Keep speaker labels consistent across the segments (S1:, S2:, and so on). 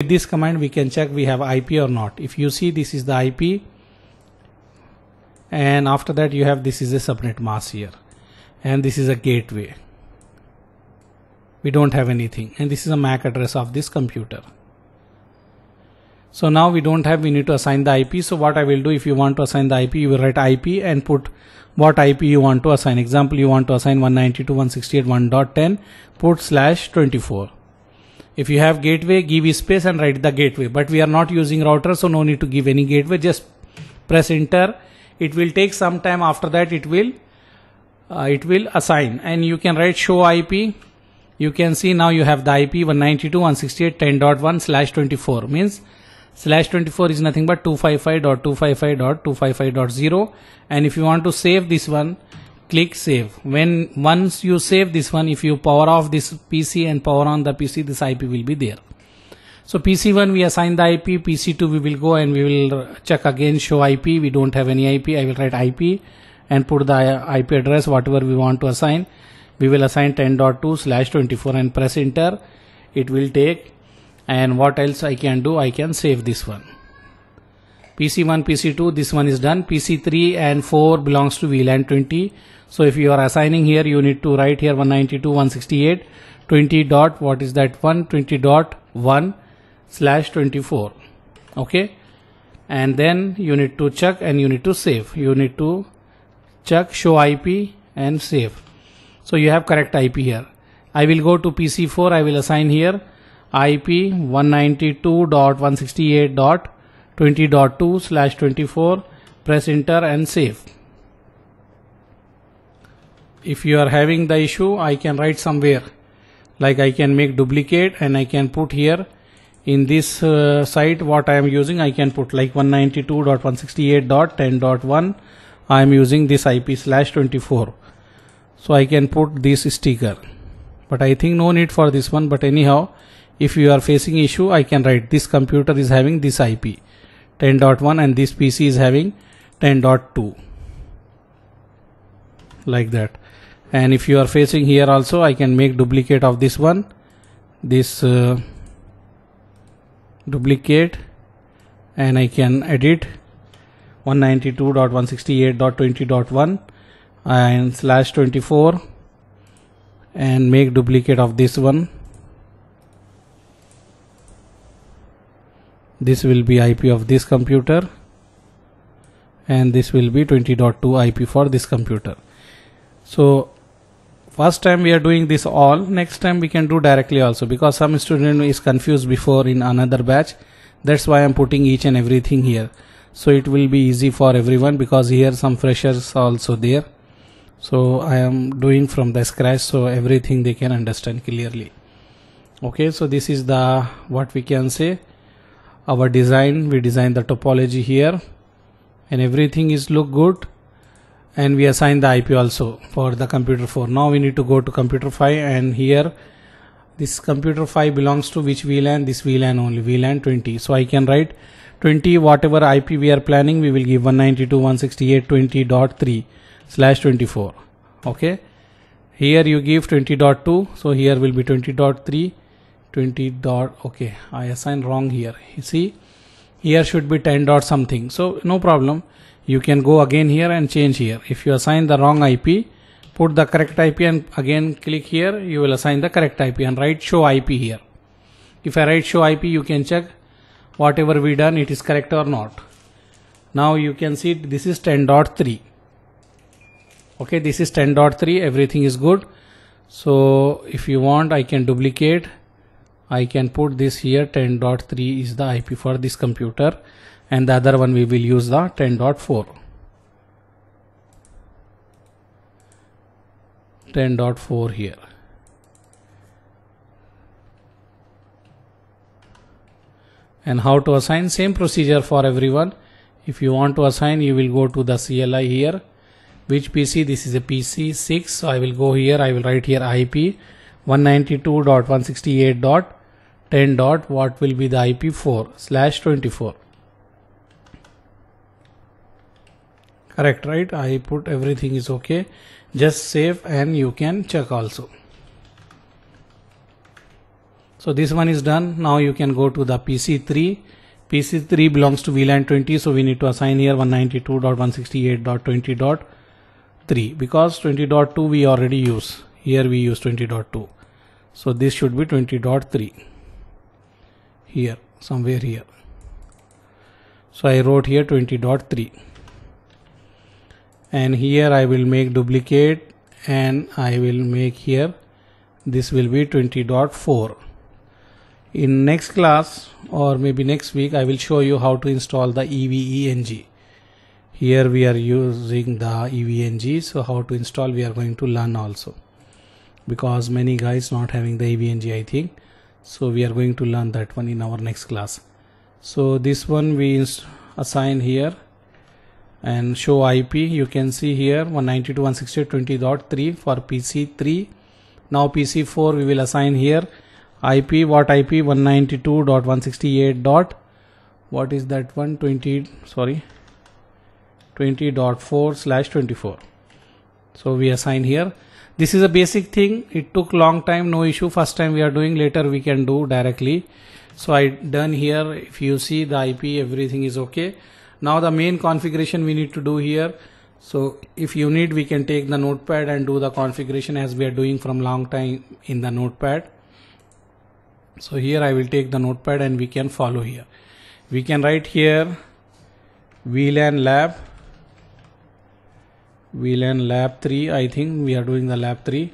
S1: with this command we can check we have IP or not. If you see this is the IP and after that you have this is a subnet mask here. And this is a gateway. We don't have anything. And this is a MAC address of this computer. So now we don't have we need to assign the IP so what I will do if you want to assign the IP you will write IP and put what IP you want to assign. Example you want to assign 192.168.1.10 put slash 24 if you have gateway give space and write the gateway. But we are not using router so no need to give any gateway. Just press enter. It will take some time. After that it will uh, it will assign. And you can write show IP you can see now you have the IP 192.168.10.1 slash 24 means slash 24 is nothing but 255.255.255.0 and if you want to save this one click save. When once you save this one if you power off this PC and power on the PC this IP will be there. So PC1 we assign the IP PC2 we will go and we will check again show IP we don't have any IP I will write IP and put the IP address whatever we want to assign. We will assign 10.2 slash 24 and press enter. It will take. And what else I can do? I can save this one. PC1 PC2 this one is done. PC3 and 4 belongs to VLAN 20 so if you are assigning here you need to write here 192 168 20 dot what is that one? 20 dot 1 slash 24 okay? And then you need to check and you need to save. You need to check show IP and save. So you have correct IP here. I will go to PC4 I will assign here IP 192.168.20.2 slash 24 press enter and save if you are having the issue I can write somewhere. Like I can make duplicate and I can put here. In this uh, site what I am using I can put like 192.168.10.1 I am using this IP slash 24 so I can put this sticker. But I think no need for this one. But anyhow if you are facing issue I can write this computer is having this IP 10.1 and this PC is having 10.2 like that and if you are facing here also I can make duplicate of this one. This uh, duplicate. And I can edit 192.168.20.1 and slash 24 and make duplicate of this one. This will be IP of this computer. And this will be 20.2 IP for this computer. So first time we are doing this all next time we can do directly also because some student is confused before in another batch. That's why I'm putting each and everything here. So it will be easy for everyone because here some freshers also there. So I am doing from the scratch so everything they can understand clearly. Okay so this is the what we can say our design. We design the topology here and everything is look good and we assign the IP also for the computer 4 now we need to go to computer 5 and here this computer 5 belongs to which VLAN this VLAN only VLAN 20 so I can write 20 whatever IP we are planning we will give 192.168.20.3 slash 24 okay? Here you give 20.2 so here will be 20.3 20 dot okay. I assign wrong here. You see? Here should be 10 dot something. So no problem you can go again here and change here. If you assign the wrong IP put the correct IP and again click here you will assign the correct IP and write show IP here. If I write show IP you can check whatever we done it is correct or not. Now you can see this is 10.3 okay this is 10.3 everything is good. So if you want I can duplicate. I can put this here 10.3 is the IP for this computer and the other one we will use the 10.4 10.4 here. And how to assign? Same procedure for everyone. If you want to assign you will go to the CLI here which PC this is a PC 6 so I will go here. I will write here IP 192.168. 10 dot what will be the IP 4 slash 24 correct right? I put everything is okay. Just save and you can check also. So this one is done. Now you can go to the pc3 pc3 belongs to vlan 20 so we need to assign here 192.168.20.3 because 20.2 we already use. Here we use 20.2 so this should be 20.3 here somewhere here. So I wrote here 20.3 and here I will make duplicate and I will make here this will be 20.4 in next class or maybe next week I will show you how to install the EVENG here we are using the EVENG so how to install we are going to learn also. Because many guys not having the EVENG I think. So we are going to learn that one in our next class. So this one we assign here and show IP you can see here 192.168.20.3 for PC3 now PC4 we will assign here. IP what IP 192.168. dot what is that one? 20 sorry. 20.4 slash 24 so we assign here. This is a basic thing. It took long time no issue. First time we are doing later we can do directly. So I done here. If you see the IP everything is okay now the main configuration we need to do here. So if you need we can take the notepad and do the configuration as we are doing from long time in the notepad. So here I will take the notepad and we can follow here. We can write here VLAN lab. VLAN lab 3 I think we are doing the lab 3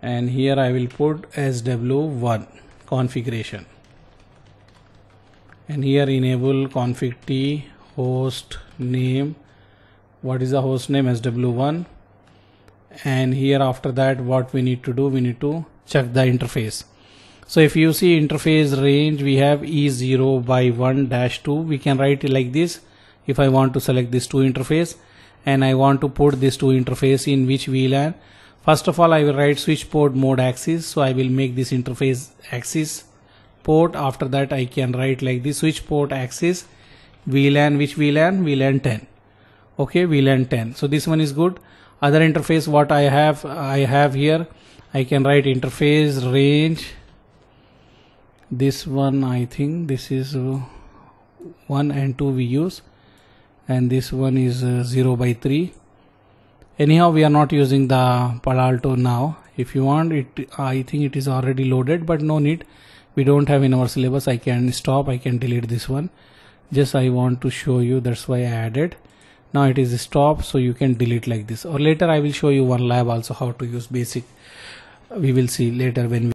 S1: and here I will put SW1 configuration. And here enable config t host name. What is the host name? Sw1 and here after that what we need to do we need to check the interface. So if you see interface range we have e0 by 1 dash 2 we can write it like this. If I want to select this two interface and I want to put this two interface in which VLAN first of all I will write switch port mode access. So I will make this interface access port. After that I can write like this switch port access VLAN which VLAN VLAN 10 okay VLAN 10 so this one is good. Other interface what I have I have here I can write interface range. This one I think this is uh, 1 and 2 we use. And this one is uh, 0 by 3 anyhow we are not using the Palo Alto now. If you want it I think it is already loaded but no need. We don't have in our syllabus. I can stop I can delete this one just I want to show you that's why I added. Now it is stop so you can delete like this. Or later I will show you one lab also how to use basic. We will see later when we